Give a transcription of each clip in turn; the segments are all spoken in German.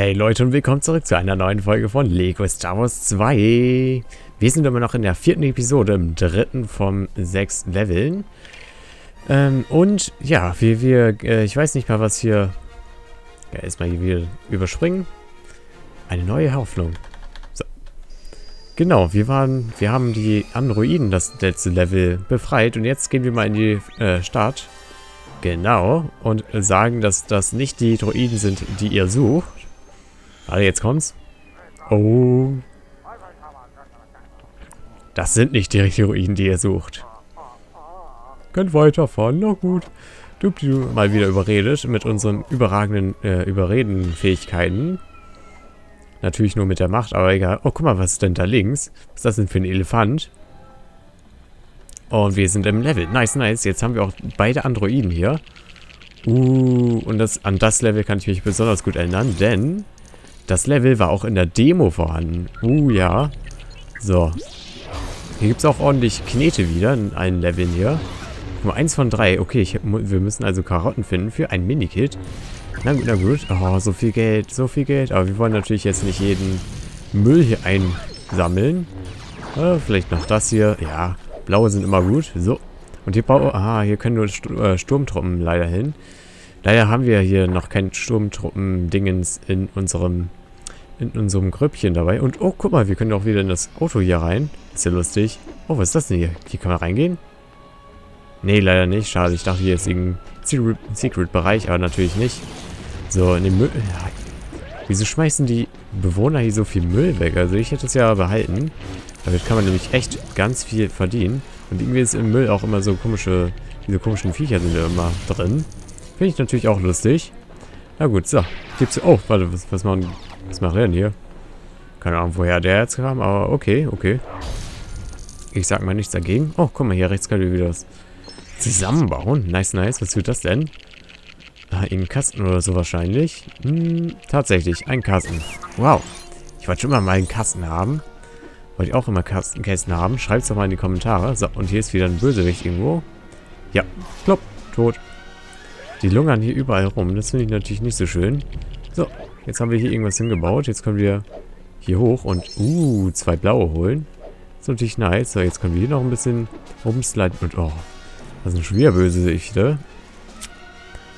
Hey Leute und willkommen zurück zu einer neuen Folge von Lego Star Wars 2. Wir sind immer noch in der vierten Episode, im dritten von sechs Leveln. Ähm, und ja, wir, wir äh, ich weiß nicht mal was hier, ja, erstmal hier wieder überspringen. Eine neue Hoffnung. So. Genau, wir waren, wir haben die Androiden das letzte Level befreit und jetzt gehen wir mal in die äh, Stadt. Genau, und sagen, dass das nicht die Droiden sind, die ihr sucht. Warte, jetzt kommt's. Oh. Das sind nicht die Heroinen, die ihr sucht. Könnt weiterfahren, na gut. Du, mal wieder überredet mit unseren überragenden äh, Überredenfähigkeiten. Natürlich nur mit der Macht, aber egal. Oh, guck mal, was ist denn da links? Was ist das denn für ein Elefant? Und wir sind im Level. Nice, nice. Jetzt haben wir auch beide Androiden hier. Uh, und das, an das Level kann ich mich besonders gut erinnern, denn das Level war auch in der Demo vorhanden. Uh, ja. So. Hier gibt es auch ordentlich Knete wieder in allen Leveln hier. Nur eins von drei. Okay, ich, wir müssen also Karotten finden für ein Minikit. Na gut, na gut. Oh, so viel Geld, so viel Geld. Aber wir wollen natürlich jetzt nicht jeden Müll hier einsammeln. Äh, vielleicht noch das hier. Ja, blaue sind immer gut. So. Und hier, aha, hier können nur äh, Sturmtruppen leider hin. Leider haben wir hier noch kein Sturmtruppen-Dingens in unserem in unserem Gröbchen dabei. Und, oh, guck mal, wir können auch wieder in das Auto hier rein. Ist ja lustig. Oh, was ist das denn hier? Hier kann man reingehen? Nee, leider nicht. Schade, ich dachte, hier ist irgendein Secret-Bereich, aber natürlich nicht. So, in den Müll... Ja. Wieso schmeißen die Bewohner hier so viel Müll weg? Also ich hätte es ja behalten. Damit kann man nämlich echt ganz viel verdienen. Und irgendwie ist im Müll auch immer so komische... Diese komischen Viecher sind ja immer drin. Finde ich natürlich auch lustig. Na gut, so. Gibt's... Oh, warte, was, was machen... Was macht er denn hier? Keine Ahnung, woher der jetzt kam, aber okay, okay. Ich sag mal nichts dagegen. Oh, guck mal, hier rechts können wir wieder was zusammenbauen. Nice, nice. Was tut das denn? Ah, irgendein Kasten oder so wahrscheinlich. Hm, tatsächlich, ein Kasten. Wow. Ich wollte schon mal einen Kasten haben. Wollte ich auch immer Kasten, Kästen haben. Schreibt es doch mal in die Kommentare. So, und hier ist wieder ein Bösewicht irgendwo. Ja, plopp, tot. Die lungern hier überall rum. Das finde ich natürlich nicht so schön. So, Jetzt haben wir hier irgendwas hingebaut. Jetzt können wir hier hoch und, uh, zwei blaue holen. Das ist natürlich nice. So, jetzt können wir hier noch ein bisschen rumsliden. Und, oh, das sind schon wieder böse Sichte.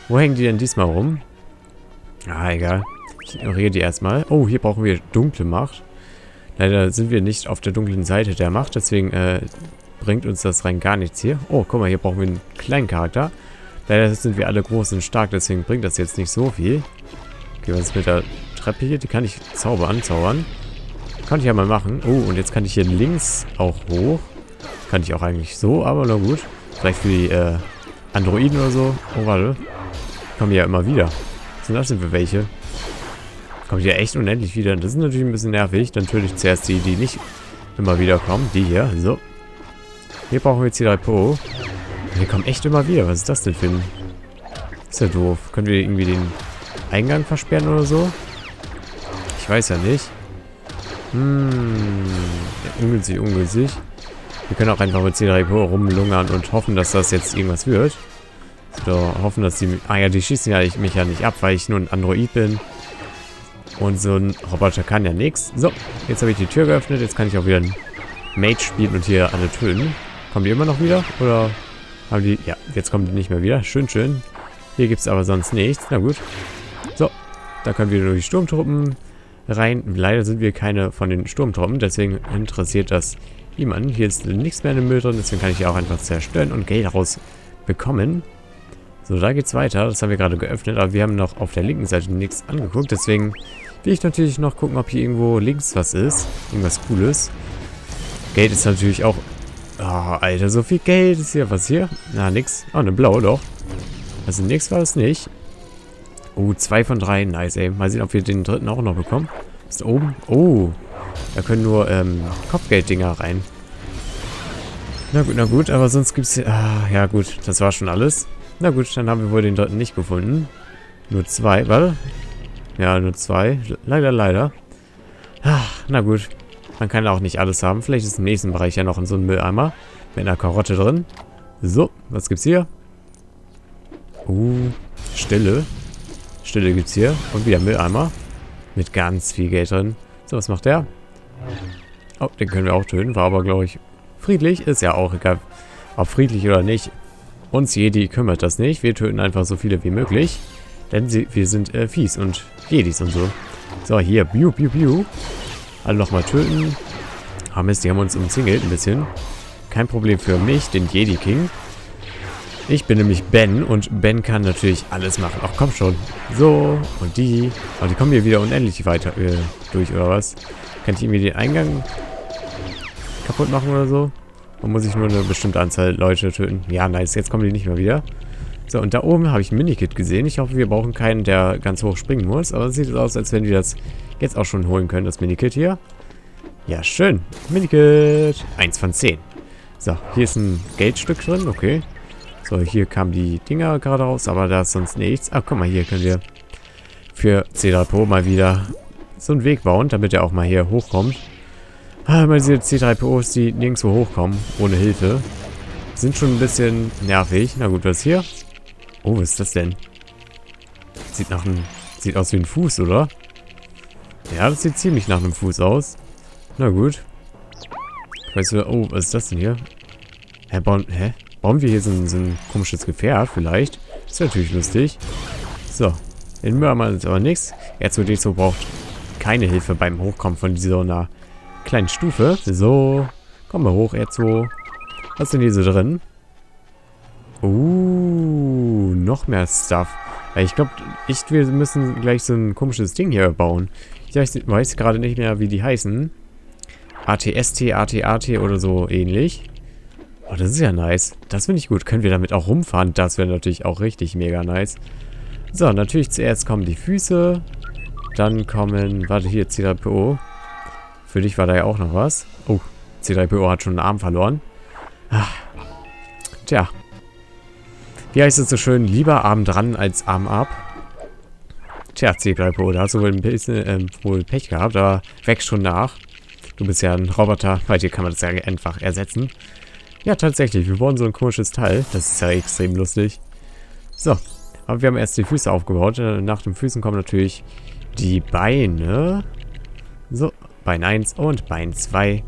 Wo hängen die denn diesmal rum? Ah, egal. Ich ignoriere die erstmal. Oh, hier brauchen wir dunkle Macht. Leider sind wir nicht auf der dunklen Seite der Macht, deswegen äh, bringt uns das rein gar nichts hier. Oh, guck mal, hier brauchen wir einen kleinen Charakter. Leider sind wir alle groß und stark, deswegen bringt das jetzt nicht so viel. Okay, was ist mit der Treppe hier? Die kann ich zaubern, zaubern. Kann ich ja mal machen. Oh, und jetzt kann ich hier links auch hoch. Kann ich auch eigentlich so, aber na gut. Vielleicht für die äh, Androiden oder so. Oh, warte. Kommen ja immer wieder. So, das sind wir welche. Kommen ja echt unendlich wieder. Das ist natürlich ein bisschen nervig. Dann töte ich zuerst die, die nicht immer wieder kommen. Die hier. So. Hier brauchen wir jetzt die drei Po. Hier kommen echt immer wieder. Was ist das denn für ein... Ist ja doof. Können wir irgendwie den Eingang versperren oder so? Ich weiß ja nicht. Hm. Ungünstig, ungünstig. Wir können auch einfach mit C3PO rumlungern und hoffen, dass das jetzt irgendwas wird. So, hoffen, dass die... Ah ja, die schießen ja mich ja nicht ab, weil ich nur ein Android bin. Und so ein Roboter kann ja nichts. So, jetzt habe ich die Tür geöffnet. Jetzt kann ich auch wieder ein Mage spielen und hier alle töten. Kommen die immer noch wieder? Oder haben die... Ja, jetzt kommen die nicht mehr wieder. Schön, schön. Hier gibt es aber sonst nichts. Na gut. So, da können wir durch die Sturmtruppen rein. Leider sind wir keine von den Sturmtruppen, deswegen interessiert das niemanden. Hier ist nichts mehr in dem Müll drin, deswegen kann ich hier auch einfach zerstören und Geld daraus bekommen. So, da geht's weiter. Das haben wir gerade geöffnet, aber wir haben noch auf der linken Seite nichts angeguckt. Deswegen will ich natürlich noch gucken, ob hier irgendwo links was ist. Irgendwas Cooles. Geld ist natürlich auch... Oh, Alter, so viel Geld ist hier. Was hier? Na, nix. Oh, eine blaue doch. Also nix war es nicht. Oh, zwei von drei. Nice, ey. Mal sehen, ob wir den dritten auch noch bekommen. Ist da oben? Oh. Da können nur ähm, Kopfgelddinger rein. Na gut, na gut. Aber sonst gibt es... Ah, ja gut. Das war schon alles. Na gut, dann haben wir wohl den dritten nicht gefunden. Nur zwei. Warte. Ja, nur zwei. Leider, leider. Ach, na gut. Man kann auch nicht alles haben. Vielleicht ist im nächsten Bereich ja noch in so einem Mülleimer. Mit einer Karotte drin. So, was gibt's hier? Uh, Stille. Stille gibt es hier. Und wieder Mülleimer. Mit ganz viel Geld drin. So, was macht der? Oh, den können wir auch töten. War aber, glaube ich, friedlich. Ist ja auch egal, ob friedlich oder nicht. Uns Jedi kümmert das nicht. Wir töten einfach so viele wie möglich. Denn sie, wir sind äh, fies und Jedis und so. So, hier. Biu, biu, biu. Alle nochmal töten. Ah Mist, die haben uns umzingelt ein bisschen. Kein Problem für mich, den Jedi King. Ich bin nämlich Ben und Ben kann natürlich alles machen. Ach komm schon. So, und die. Aber die kommen hier wieder unendlich weiter äh, durch, oder was? Kann ich irgendwie den Eingang kaputt machen oder so? Oder muss ich nur eine bestimmte Anzahl Leute töten? Ja, nice. Jetzt kommen die nicht mehr wieder. So, und da oben habe ich ein Minikit gesehen. Ich hoffe, wir brauchen keinen, der ganz hoch springen muss. Aber es sieht aus, als wenn wir das jetzt auch schon holen können, das Minikit hier. Ja, schön. Minikit. Eins von zehn. So, hier ist ein Geldstück drin. Okay. So, hier kamen die Dinger gerade raus, aber da ist sonst nichts. Ah, guck mal, hier können wir für C3 Pro mal wieder so einen Weg bauen, damit er auch mal hier hochkommt. Ah, mal diese C3POs, die nirgendwo hochkommen, ohne Hilfe. Sind schon ein bisschen nervig. Na gut, was ist hier? Oh, was ist das denn? Sieht nach einem... Sieht aus wie ein Fuß, oder? Ja, das sieht ziemlich nach einem Fuß aus. Na gut. Weißt du, oh, was ist das denn hier? Hä, bauen, hä? Bauen wir hier so ein, so ein komisches Gefährt vielleicht? Ist natürlich lustig. So. Haben wir jetzt aber nichts. R2D2 braucht keine Hilfe beim Hochkommen von dieser kleinen Stufe. So. Kommen wir hoch, R2. Was ist denn hier so drin? Uh, noch mehr Stuff. Ich glaube, ich, wir müssen gleich so ein komisches Ding hier bauen. Ich weiß, weiß gerade nicht mehr, wie die heißen. ATST, ATAT oder so ähnlich. Oh, das ist ja nice. Das finde ich gut. Können wir damit auch rumfahren? Das wäre natürlich auch richtig mega nice. So, natürlich zuerst kommen die Füße. Dann kommen... Warte, hier, C3PO. Für dich war da ja auch noch was. Oh, C3PO hat schon einen Arm verloren. Ach. Tja. Wie heißt es so schön? Lieber Arm dran als Arm ab. Tja, C3PO, da hast du wohl ein bisschen ähm, wohl Pech gehabt, aber wächst schon nach. Du bist ja ein Roboter, bei dir kann man das ja einfach ersetzen. Ja, tatsächlich, wir bauen so ein komisches Teil. Das ist ja extrem lustig. So, aber wir haben erst die Füße aufgebaut. Äh, nach den Füßen kommen natürlich die Beine. So, Bein 1 und Bein 2.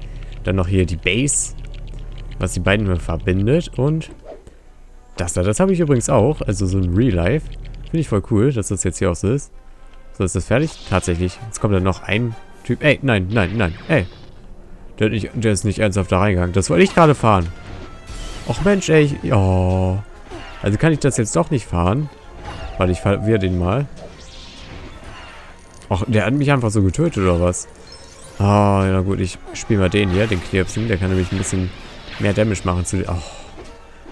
Dann noch hier die Base, was die beiden verbindet. Und das da, das habe ich übrigens auch. Also so ein Real Life. Finde ich voll cool, dass das jetzt hier auch so ist. So, ist das fertig? Tatsächlich. Jetzt kommt dann noch ein Typ. Ey, nein, nein, nein. Ey. Der, nicht, der ist nicht ernsthaft da reingegangen. Das wollte ich gerade fahren. Och Mensch, ey. Oh. Also kann ich das jetzt doch nicht fahren. Warte, ich verwirre den mal. Och, der hat mich einfach so getötet, oder was? Ah, oh, ja gut, ich spiele mal den hier, den Knirpsen. Der kann nämlich ein bisschen mehr Damage machen zu... Oh.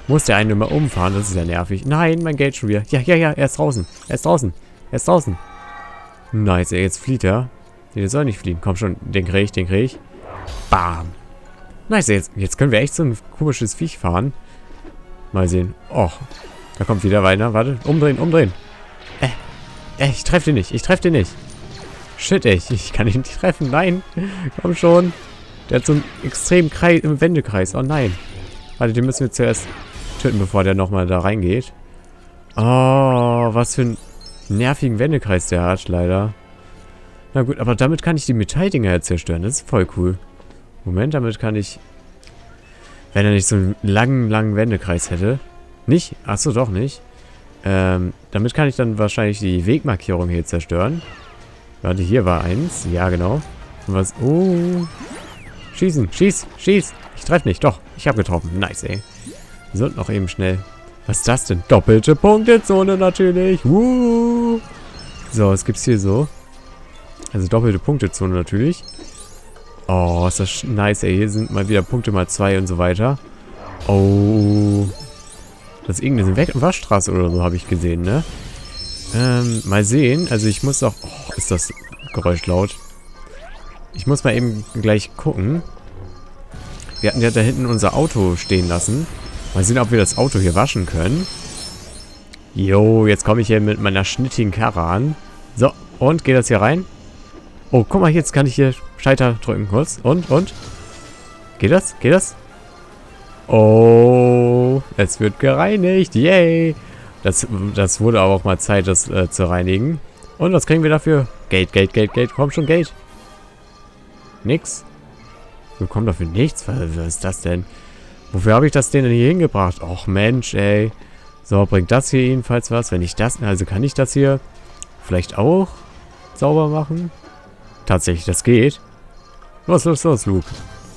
Muss der einen immer umfahren? Das ist ja nervig. Nein, mein Geld schon wieder. Ja, ja, ja, er ist draußen. Er ist draußen. Er ist draußen. Nice, jetzt flieht er. Nee, der soll nicht fliehen. Komm schon, den krieg ich, den krieg ich. Bam. Nice, jetzt, jetzt können wir echt so ein komisches Viech fahren. Mal sehen. Och, da kommt wieder weiter. Warte, umdrehen, umdrehen. Äh, äh, ich treffe den nicht, ich treffe den nicht. Shit, ey, ich kann ihn nicht treffen. Nein, komm schon. Der hat so einen extremen Kreis, im Wendekreis. Oh nein. Warte, den müssen wir zuerst töten, bevor der nochmal da reingeht. Oh, was für einen nervigen Wendekreis der hat, leider. Na gut, aber damit kann ich die Metalldinger jetzt zerstören. Das ist voll cool. Moment, damit kann ich... Wenn er nicht so einen langen, langen Wendekreis hätte. Nicht? Achso, doch nicht. Ähm, damit kann ich dann wahrscheinlich die Wegmarkierung hier zerstören. Warte, hier war eins. Ja, genau. Und was... Oh. Schießen, schieß, schieß. Ich treffe nicht. Doch, ich habe getroffen. Nice, ey. So, noch eben schnell. Was ist das denn? Doppelte Punktezone natürlich. Woo. So, was gibt's hier so? Also doppelte Punktezone natürlich. Oh, ist das nice, ey. Hier sind mal wieder Punkte mal zwei und so weiter. Oh. Das ist irgendeine Waschstraße oder so, habe ich gesehen, ne? Ähm, mal sehen. Also ich muss auch... Oh, ist das Geräusch laut. Ich muss mal eben gleich gucken. Wir hatten ja da hinten unser Auto stehen lassen. Mal sehen, ob wir das Auto hier waschen können. Jo, jetzt komme ich hier mit meiner schnittigen Karre an. So, und geht das hier rein? Oh, guck mal, jetzt kann ich hier Scheiter drücken kurz. Und, und? Geht das? Geht das? Oh, es wird gereinigt. Yay. Das, das wurde aber auch mal Zeit, das äh, zu reinigen. Und was kriegen wir dafür? Geld, Geld, Geld, Geld. Komm schon, Geld. Nix. Wir bekommen dafür nichts. Was, was ist das denn? Wofür habe ich das denn hier hingebracht? Och Mensch, ey. So, bringt das hier jedenfalls was? Wenn ich das... Also kann ich das hier vielleicht auch sauber machen? Tatsächlich, das geht. Los, los, los, Luke.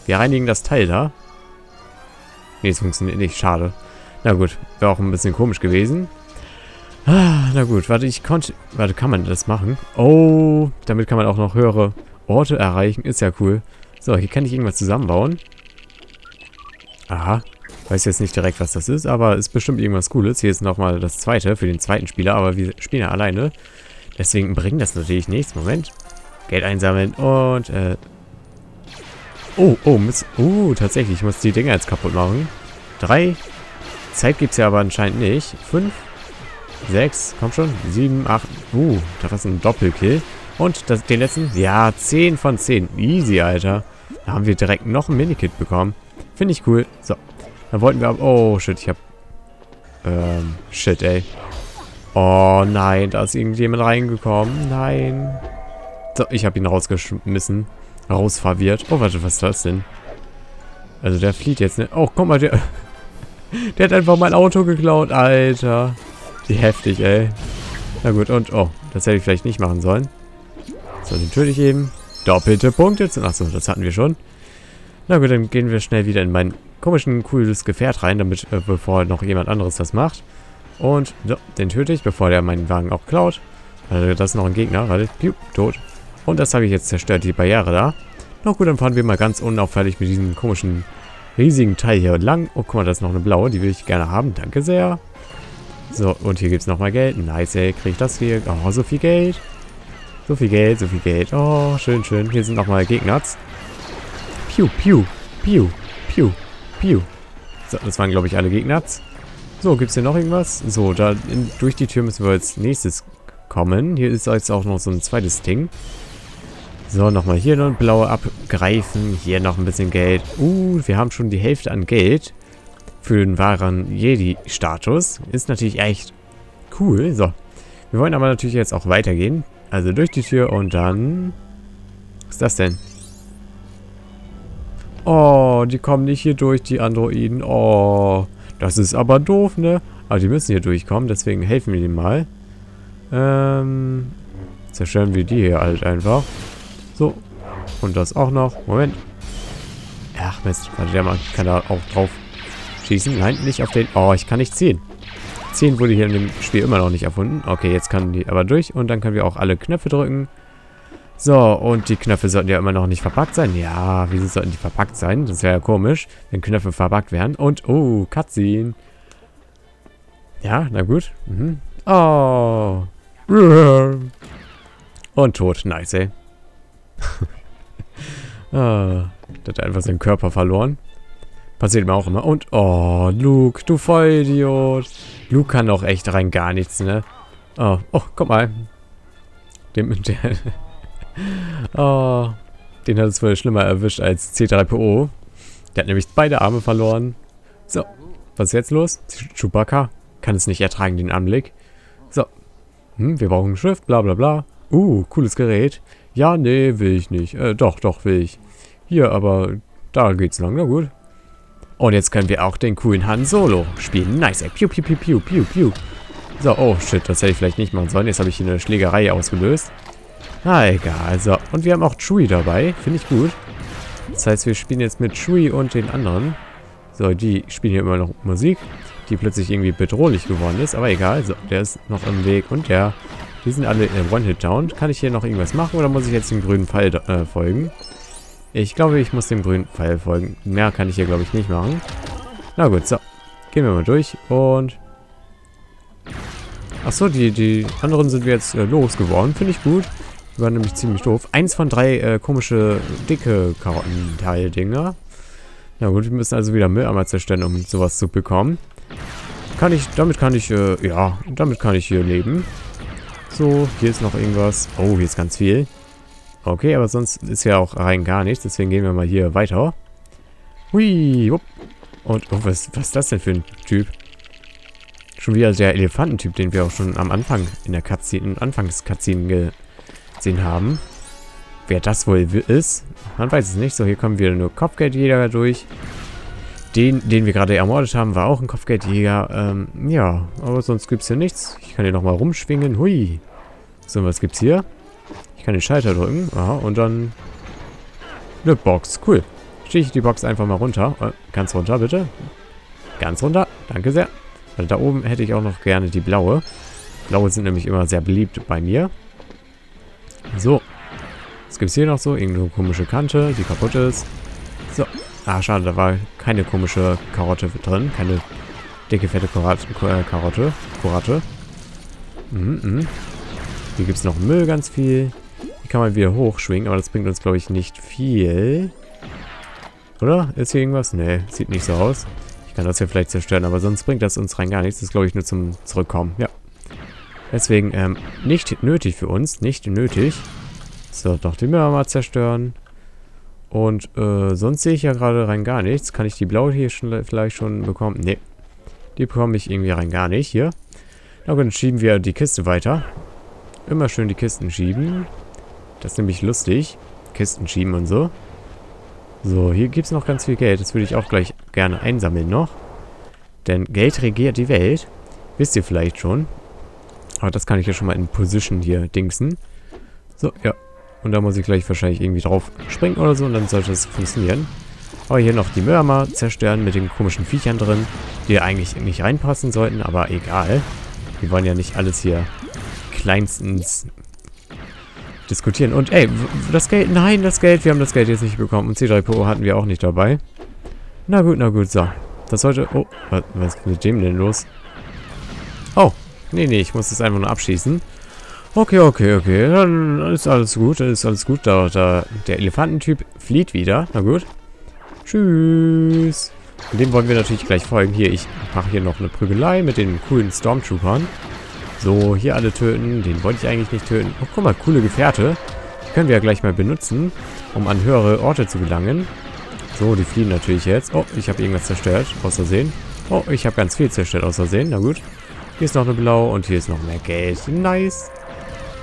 Wir reinigen das Teil da. Nee, es funktioniert nicht. Schade. Na gut, wäre auch ein bisschen komisch gewesen. Ah, na gut, warte, ich konnte... Warte, kann man das machen? Oh, damit kann man auch noch höhere Orte erreichen. Ist ja cool. So, hier kann ich irgendwas zusammenbauen. Aha. Weiß jetzt nicht direkt, was das ist, aber ist bestimmt irgendwas Cooles. Hier ist nochmal das zweite für den zweiten Spieler, aber wir spielen ja alleine. Deswegen bringt das natürlich nichts. Moment. Geld einsammeln und, äh... Oh, oh, Mist. Oh, tatsächlich, ich muss die Dinger jetzt kaputt machen. Drei. Zeit gibt es ja aber anscheinend nicht. Fünf. Sechs. Komm schon. Sieben, acht. Uh, da war ein Doppelkill. Und das, den letzten? Ja, zehn von zehn. Easy, Alter. Da haben wir direkt noch ein Minikit bekommen. Finde ich cool. So. Dann wollten wir aber... Oh, shit, ich hab... Ähm, shit, ey. Oh, nein, da ist irgendjemand reingekommen. Nein. So, ich habe ihn rausgeschmissen. Rausverwirrt. Oh, warte, was ist das denn? Also, der flieht jetzt, ne? Oh, guck mal, der... der hat einfach mein Auto geklaut, Alter. Wie heftig, ey. Na gut, und... Oh, das hätte ich vielleicht nicht machen sollen. So, den töte ich eben. Doppelte Punkte. Achso, das hatten wir schon. Na gut, dann gehen wir schnell wieder in mein komischen, cooles Gefährt rein, damit, äh, bevor noch jemand anderes das macht. Und, so, den töte ich, bevor der meinen Wagen auch klaut. Also, das ist noch ein Gegner. Warte, piu, tot. Und das habe ich jetzt zerstört, die Barriere da. Na gut, dann fahren wir mal ganz unauffällig mit diesem komischen, riesigen Teil hier lang. Oh, guck mal, das ist noch eine blaue, die will ich gerne haben. Danke sehr. So, und hier gibt es nochmal Geld. Nice, ey, kriege ich das hier. Oh, so viel Geld. So viel Geld, so viel Geld. Oh, schön, schön. Hier sind nochmal Gegner. Piu, piu, piu, piu, piu. So, das waren, glaube ich, alle Gegner. So, gibt es hier noch irgendwas? So, da in, durch die Tür müssen wir als nächstes kommen. Hier ist jetzt auch noch so ein zweites Ding. So, nochmal hier noch ein blaue abgreifen. Hier noch ein bisschen Geld. Uh, wir haben schon die Hälfte an Geld für den wahren Jedi-Status. Ist natürlich echt cool. So, wir wollen aber natürlich jetzt auch weitergehen. Also durch die Tür und dann... Was ist das denn? Oh, die kommen nicht hier durch, die Androiden. Oh, das ist aber doof, ne? Aber die müssen hier durchkommen, deswegen helfen wir ihnen mal. Ähm, zerstören wir die hier halt einfach. So, und das auch noch. Moment. Ach Mist, warte, der Mann kann da auch drauf schießen. Nein, nicht auf den... Oh, ich kann nicht ziehen. Ziehen wurde hier in dem Spiel immer noch nicht erfunden. Okay, jetzt kann die aber durch und dann können wir auch alle Knöpfe drücken. So, und die Knöpfe sollten ja immer noch nicht verpackt sein. Ja, wieso sollten die verpackt sein? Das wäre ja komisch, wenn Knöpfe verpackt wären. Und, oh, Cutscene. Ja, na gut. Mhm. Oh. Und tot. Nice, ey. ah, der hat einfach seinen Körper verloren. Passiert mir auch immer. Und, oh, Luke, du Vollidiot. Luke kann doch echt rein gar nichts, ne? Oh, oh, guck mal. Dem, der, oh, den hat es wohl schlimmer erwischt als C3PO. Der hat nämlich beide Arme verloren. So, was ist jetzt los? Chewbacca kann es nicht ertragen, den Anblick. So, hm, wir brauchen ein Schiff, bla bla bla. Uh, cooles Gerät. Ja, nee, will ich nicht. Äh, doch, doch, will ich. Hier, aber da geht's lang. Na gut. Und jetzt können wir auch den coolen Han Solo spielen. Nice, ey. Piu, piu, piu, piu, piu, piu. So, oh shit, das hätte ich vielleicht nicht machen sollen. Jetzt habe ich hier eine Schlägerei ausgelöst. Na, egal. So, und wir haben auch Chewie dabei. Finde ich gut. Das heißt, wir spielen jetzt mit Chewie und den anderen. So, die spielen hier immer noch Musik, die plötzlich irgendwie bedrohlich geworden ist. Aber egal. So, der ist noch im Weg. Und der, die sind alle in One-Hit-Down. Kann ich hier noch irgendwas machen oder muss ich jetzt dem grünen Pfeil äh, folgen? Ich glaube, ich muss dem grünen Pfeil folgen. Mehr kann ich hier, glaube ich, nicht machen. Na gut, so. Gehen wir mal durch und... Achso, die, die anderen sind wir jetzt äh, losgeworden. Finde ich gut. Die waren nämlich ziemlich doof. Eins von drei äh, komische, dicke Karottenteil-Dinger. Na gut, wir müssen also wieder Mülleimer zerstören, um sowas zu bekommen. Kann ich, damit kann ich, äh, ja, damit kann ich hier leben. So, hier ist noch irgendwas. Oh, hier ist ganz viel. Okay, aber sonst ist ja auch rein gar nichts. Deswegen gehen wir mal hier weiter. Hui, wupp. Und, oh, was, was ist das denn für ein Typ? Schon wieder der Elefantentyp, den wir auch schon am Anfang in der Cutscene, Anfangs-Cutscene gesehen haben. Wer das wohl ist, man weiß es nicht. So, hier kommen wieder nur Kopfgeldjäger durch. Den, den wir gerade ermordet haben, war auch ein Kopfgeldjäger. Ähm, ja, aber sonst gibt es hier nichts. Ich kann hier nochmal rumschwingen. Hui. So, was gibt's hier? Ich kann den Schalter drücken. Aha, und dann eine Box. Cool. Stehe ich die Box einfach mal runter. Äh, ganz runter, bitte. Ganz runter. Danke sehr. Weil da oben hätte ich auch noch gerne die blaue. Blaue sind nämlich immer sehr beliebt bei mir. So. Was gibt es hier noch so? Irgendeine komische Kante, die kaputt ist. So. Ah, schade, da war keine komische Karotte drin. Keine dicke, fette Karotte. Karotte. Karotte. Mhm, mhm. Hier gibt es noch Müll ganz viel. Hier kann man wieder hochschwingen, aber das bringt uns, glaube ich, nicht viel. Oder? Ist hier irgendwas? Nee, sieht nicht so aus. Ich kann das hier vielleicht zerstören, aber sonst bringt das uns rein gar nichts. Das ist, glaube ich, nur zum Zurückkommen. Ja. Deswegen, ähm, nicht nötig für uns. Nicht nötig. So, doch, die müssen wir mal zerstören. Und, äh, sonst sehe ich ja gerade rein gar nichts. Kann ich die blaue hier schon, vielleicht schon bekommen? Nee. Die bekomme ich irgendwie rein gar nicht. Hier. Na gut, dann schieben wir die Kiste weiter. Immer schön die Kisten schieben. Das ist nämlich lustig. Kisten schieben und so. So, hier gibt es noch ganz viel Geld. Das würde ich auch gleich gerne einsammeln noch. Denn Geld regiert die Welt. Wisst ihr vielleicht schon. Aber das kann ich ja schon mal in Position hier dingsen. So, ja. Und da muss ich gleich wahrscheinlich irgendwie drauf springen oder so. Und dann sollte das funktionieren. Aber hier noch die Mörmer zerstören mit den komischen Viechern drin. Die eigentlich nicht reinpassen sollten. Aber egal. Wir wollen ja nicht alles hier kleinstens diskutieren. Und ey, das Geld, nein, das Geld, wir haben das Geld jetzt nicht bekommen. Und C3PO hatten wir auch nicht dabei. Na gut, na gut, so. Das sollte, oh, was, was ist mit dem denn los? Oh, nee, nee, ich muss das einfach nur abschießen. Okay, okay, okay, dann ist alles gut, dann ist alles gut. Da, da, der Elefantentyp flieht wieder, na gut. Tschüss. Und dem wollen wir natürlich gleich folgen. Hier, ich mache hier noch eine Prügelei mit den coolen Stormtroopern. So, hier alle töten. Den wollte ich eigentlich nicht töten. Oh, guck mal, coole Gefährte. Die können wir ja gleich mal benutzen, um an höhere Orte zu gelangen. So, die fliehen natürlich jetzt. Oh, ich habe irgendwas zerstört, aus Versehen. Oh, ich habe ganz viel zerstört, aus Versehen. Na gut. Hier ist noch eine blaue und hier ist noch mehr Geld. Nice.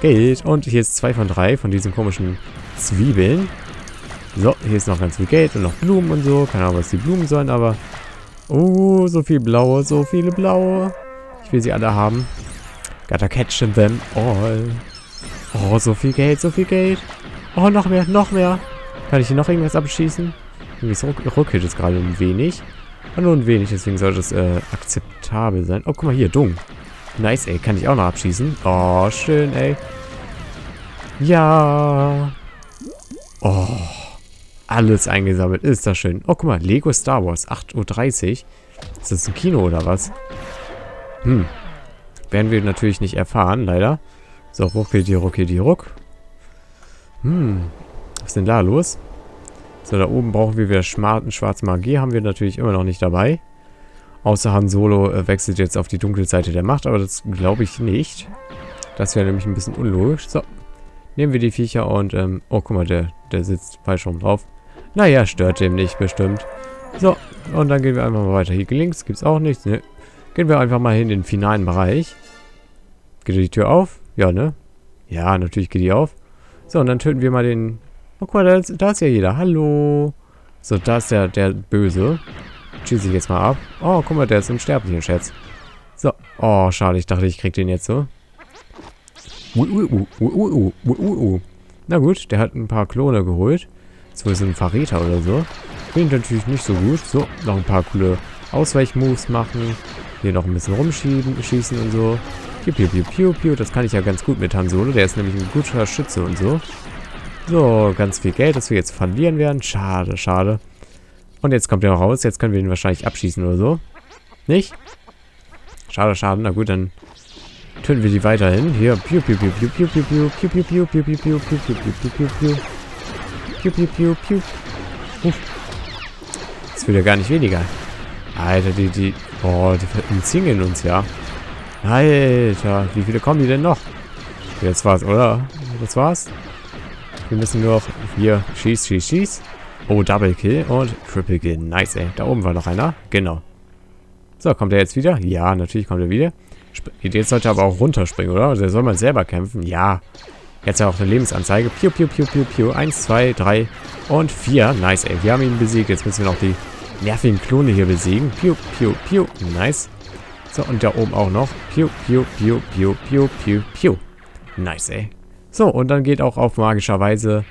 Geld. Und hier ist zwei von drei von diesen komischen Zwiebeln. So, hier ist noch ganz viel Geld und noch Blumen und so. Keine Ahnung, was die Blumen sollen, aber... Oh, so viel blaue, so viele blaue. Ich will sie alle haben. Gotta catch them all. Oh, so viel Geld, so viel Geld. Oh, noch mehr, noch mehr. Kann ich hier noch irgendwas abschießen? Irgendwie ruckelt es gerade ein wenig. Aber nur ein wenig, deswegen sollte es äh, akzeptabel sein. Oh, guck mal hier, Dung. Nice, ey. Kann ich auch noch abschießen? Oh, schön, ey. Ja. Oh. Alles eingesammelt. Ist das schön. Oh, guck mal. Lego Star Wars. 8.30 Uhr. Ist das ein Kino oder was? Hm. Werden wir natürlich nicht erfahren, leider. So, ruckel die, ruckel die, ruck. Hm, was ist denn da los? So, da oben brauchen wir wieder schwarze Magie. Haben wir natürlich immer noch nicht dabei. Außer Han Solo äh, wechselt jetzt auf die dunkle Seite der Macht, aber das glaube ich nicht. Das wäre nämlich ein bisschen unlogisch. So, nehmen wir die Viecher und, ähm, oh, guck mal, der, der sitzt falsch rum drauf. Naja, stört dem nicht, bestimmt. So, und dann gehen wir einfach mal weiter. Hier links gibt es auch nichts, ne? Gehen wir einfach mal hin in den finalen Bereich. Geht die Tür auf? Ja, ne? Ja, natürlich geht die auf. So, und dann töten wir mal den... Oh, guck mal, da ist, da ist ja jeder. Hallo. So, da ist der, der Böse. Schieße ich jetzt mal ab. Oh, guck mal, der ist im Sterblichen, Schätz. So. Oh, schade. Ich dachte, ich krieg den jetzt so. Uh, uh, uh, uh, Na gut, der hat ein paar Klone geholt. So ist ein Verräter oder so. Bin natürlich nicht so gut. So, noch ein paar coole Ausweichmoves machen. Hier noch ein bisschen rumschieben, schießen und so. Piu, piu, piu, piu, piu. Das kann ich ja ganz gut mit Han Solo. Der ist nämlich ein guter Schütze und so. So, ganz viel Geld, das wir jetzt verlieren werden. Schade, schade. Und jetzt kommt er noch raus. Jetzt können wir ihn wahrscheinlich abschießen oder so. Nicht? Schade, schade. Na gut, dann töten wir die weiterhin. Hier. Piu, piu, piu, piu, piu, piu, piu, piu, piu, piu, piu, piu, piu, piu, piu, piu, piu, piu. Piu, piu, piu, piu. Uff. Das wird ja gar nicht weniger. Alter, die, die... Oh, die umzingeln uns ja. Alter, wie viele kommen die denn noch? Jetzt war's, oder? Das war's. Wir müssen nur noch hier schieß, schieß, schieß. Oh, Double Kill und Triple Kill. Nice, ey. Da oben war noch einer. Genau. So, kommt er jetzt wieder? Ja, natürlich kommt er wieder. Jetzt sollte er aber auch runterspringen, oder? Der soll mal selber kämpfen. Ja. Jetzt hat er auch eine Lebensanzeige. Piu, piu, piu, piu, piu. Eins, zwei, drei und vier. Nice, ey. Wir haben ihn besiegt. Jetzt müssen wir noch die nervigen Klone hier besiegen. Piu, piu, piu. Nice. So, und da oben auch noch. Piu, piu, piu, piu, piu, piu, piu. Nice, ey. So, und dann geht auch auf magischer Weise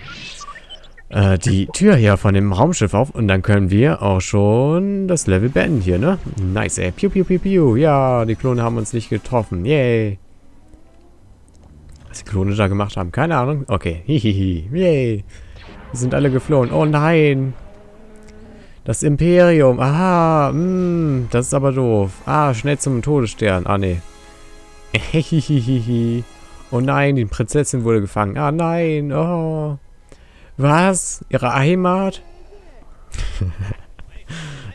äh, die Tür hier von dem Raumschiff auf. Und dann können wir auch schon das Level beenden hier, ne? Nice, ey. Piu, piu, piu, piu. Ja, die Klone haben uns nicht getroffen. Yay. Was die Klone da gemacht haben, keine Ahnung. Okay, hihihi. Yay. Wir sind alle geflohen. Oh nein. Das Imperium. Aha. Mh, hm, das ist aber doof. Ah, schnell zum Todesstern. Ah, nee. Hihihihi. oh nein, die Prinzessin wurde gefangen. Ah, nein. Oh. Was? Ihre Heimat?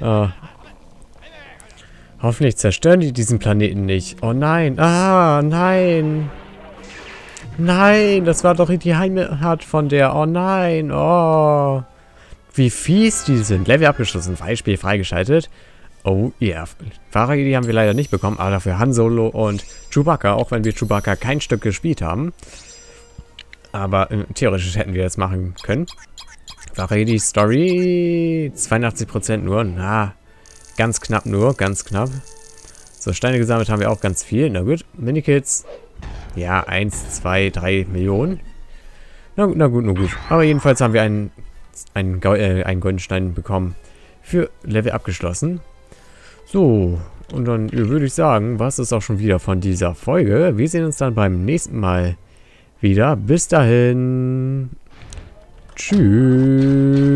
oh. Hoffentlich zerstören die diesen Planeten nicht. Oh nein. Ah, nein. Nein, das war doch die Heimat von der. Oh nein. Oh. Wie fies die sind. Level abgeschlossen. Beispiel freigeschaltet. Oh yeah. Fahreridi haben wir leider nicht bekommen, aber dafür Han Solo und Chewbacca, auch wenn wir Chewbacca kein Stück gespielt haben. Aber äh, theoretisch hätten wir das machen können. Faredi Story 82% nur. Na, ganz knapp nur, ganz knapp. So, Steine gesammelt haben wir auch ganz viel. Na gut, Minikits. Ja, 1, 2, 3 Millionen. Na, na gut, na gut. Aber jedenfalls haben wir einen, einen, äh, einen goldenen Stein bekommen. Für Level abgeschlossen. So, und dann würde ich sagen, was ist auch schon wieder von dieser Folge. Wir sehen uns dann beim nächsten Mal wieder. Bis dahin. Tschüss.